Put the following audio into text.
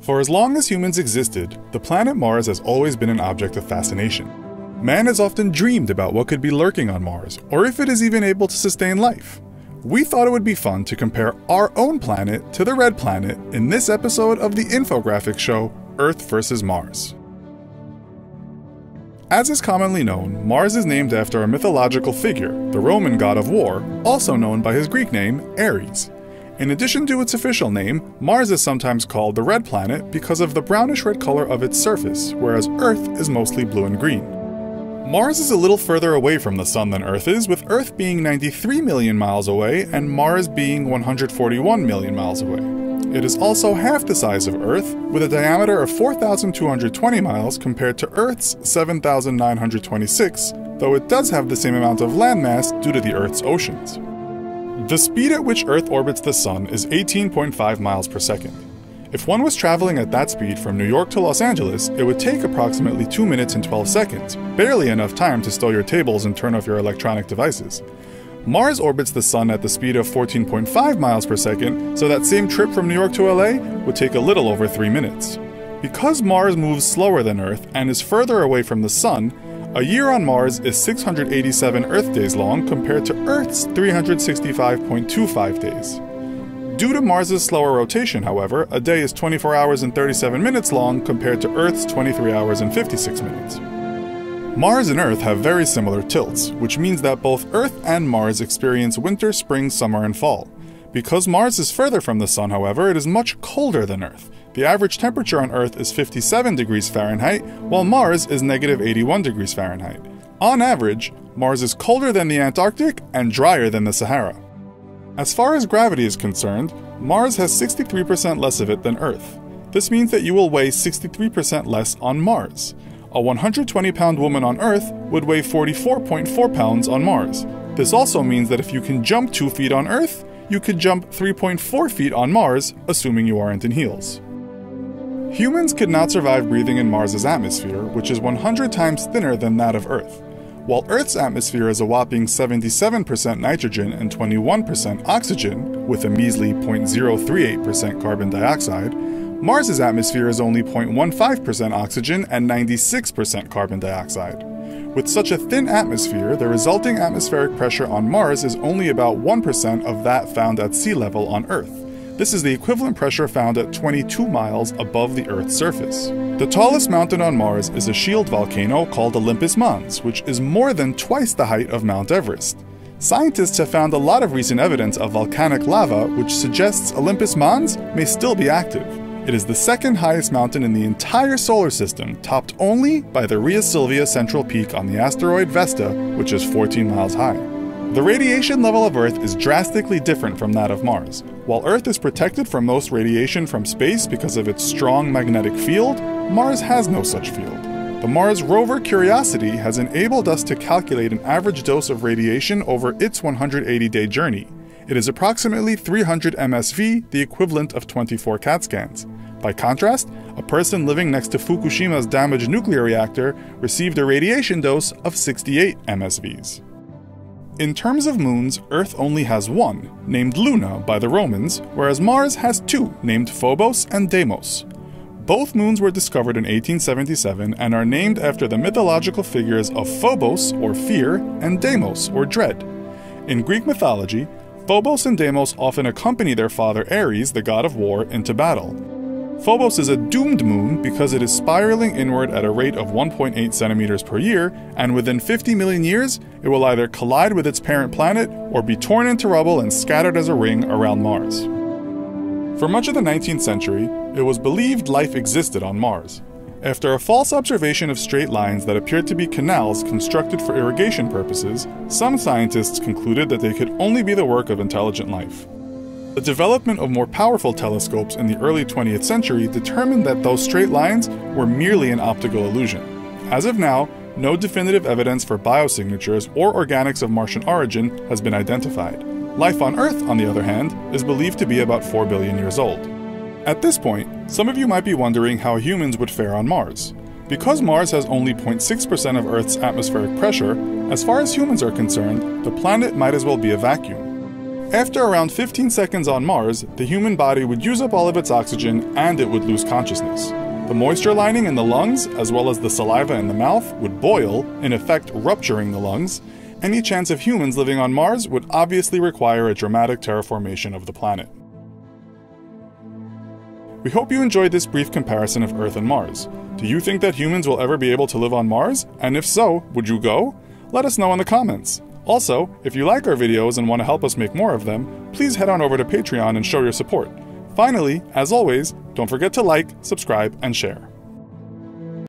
For as long as humans existed, the planet Mars has always been an object of fascination. Man has often dreamed about what could be lurking on Mars, or if it is even able to sustain life. We thought it would be fun to compare our own planet to the red planet in this episode of the infographic show Earth vs. Mars. As is commonly known, Mars is named after a mythological figure, the Roman god of war, also known by his Greek name, Ares. In addition to its official name, Mars is sometimes called the red planet because of the brownish red color of its surface, whereas Earth is mostly blue and green. Mars is a little further away from the Sun than Earth is, with Earth being 93 million miles away and Mars being 141 million miles away. It is also half the size of Earth, with a diameter of 4,220 miles compared to Earth's 7,926, though it does have the same amount of landmass due to the Earth's oceans. The speed at which Earth orbits the Sun is 18.5 miles per second. If one was traveling at that speed from New York to Los Angeles, it would take approximately 2 minutes and 12 seconds, barely enough time to stow your tables and turn off your electronic devices. Mars orbits the Sun at the speed of 14.5 miles per second, so that same trip from New York to LA would take a little over 3 minutes. Because Mars moves slower than Earth and is further away from the Sun, a year on Mars is 687 Earth days long compared to Earth's 365.25 days. Due to Mars's slower rotation, however, a day is 24 hours and 37 minutes long compared to Earth's 23 hours and 56 minutes. Mars and Earth have very similar tilts, which means that both Earth and Mars experience winter, spring, summer, and fall. Because Mars is further from the Sun, however, it is much colder than Earth. The average temperature on Earth is 57 degrees Fahrenheit, while Mars is negative 81 degrees Fahrenheit. On average, Mars is colder than the Antarctic and drier than the Sahara. As far as gravity is concerned, Mars has 63% less of it than Earth. This means that you will weigh 63% less on Mars. A 120 pound woman on Earth would weigh 44.4 pounds on Mars. This also means that if you can jump 2 feet on Earth, you could jump 3.4 feet on Mars, assuming you aren't in heels. Humans could not survive breathing in Mars's atmosphere, which is 100 times thinner than that of Earth. While Earth's atmosphere is a whopping 77% nitrogen and 21% oxygen, with a measly 0.038% carbon dioxide, Mars's atmosphere is only 0.15% oxygen and 96% carbon dioxide. With such a thin atmosphere, the resulting atmospheric pressure on Mars is only about 1% of that found at sea level on Earth. This is the equivalent pressure found at 22 miles above the Earth's surface. The tallest mountain on Mars is a shield volcano called Olympus Mons, which is more than twice the height of Mount Everest. Scientists have found a lot of recent evidence of volcanic lava, which suggests Olympus Mons may still be active. It is the second highest mountain in the entire solar system, topped only by the Rhea Silvia central peak on the asteroid Vesta, which is 14 miles high. The radiation level of Earth is drastically different from that of Mars. While Earth is protected from most radiation from space because of its strong magnetic field, Mars has no such field. The Mars rover Curiosity has enabled us to calculate an average dose of radiation over its 180 day journey. It is approximately 300 MSV, the equivalent of 24 CAT scans. By contrast, a person living next to Fukushima's damaged nuclear reactor received a radiation dose of 68 MSVs. In terms of moons, Earth only has one, named Luna by the Romans, whereas Mars has two, named Phobos and Deimos. Both moons were discovered in 1877 and are named after the mythological figures of Phobos, or fear, and Deimos, or dread. In Greek mythology, Phobos and Deimos often accompany their father Ares, the god of war, into battle. Phobos is a doomed moon because it is spiraling inward at a rate of 1.8 centimeters per year, and within 50 million years, it will either collide with its parent planet or be torn into rubble and scattered as a ring around Mars. For much of the 19th century, it was believed life existed on Mars. After a false observation of straight lines that appeared to be canals constructed for irrigation purposes, some scientists concluded that they could only be the work of intelligent life. The development of more powerful telescopes in the early 20th century determined that those straight lines were merely an optical illusion. As of now, no definitive evidence for biosignatures or organics of Martian origin has been identified. Life on Earth, on the other hand, is believed to be about 4 billion years old. At this point, some of you might be wondering how humans would fare on Mars. Because Mars has only 0.6% of Earth's atmospheric pressure, as far as humans are concerned, the planet might as well be a vacuum. After around 15 seconds on Mars, the human body would use up all of its oxygen and it would lose consciousness. The moisture lining in the lungs, as well as the saliva in the mouth, would boil, in effect rupturing the lungs. Any chance of humans living on Mars would obviously require a dramatic terraformation of the planet. We hope you enjoyed this brief comparison of Earth and Mars. Do you think that humans will ever be able to live on Mars? And if so, would you go? Let us know in the comments. Also, if you like our videos and want to help us make more of them, please head on over to Patreon and show your support. Finally, as always, don't forget to like, subscribe, and share.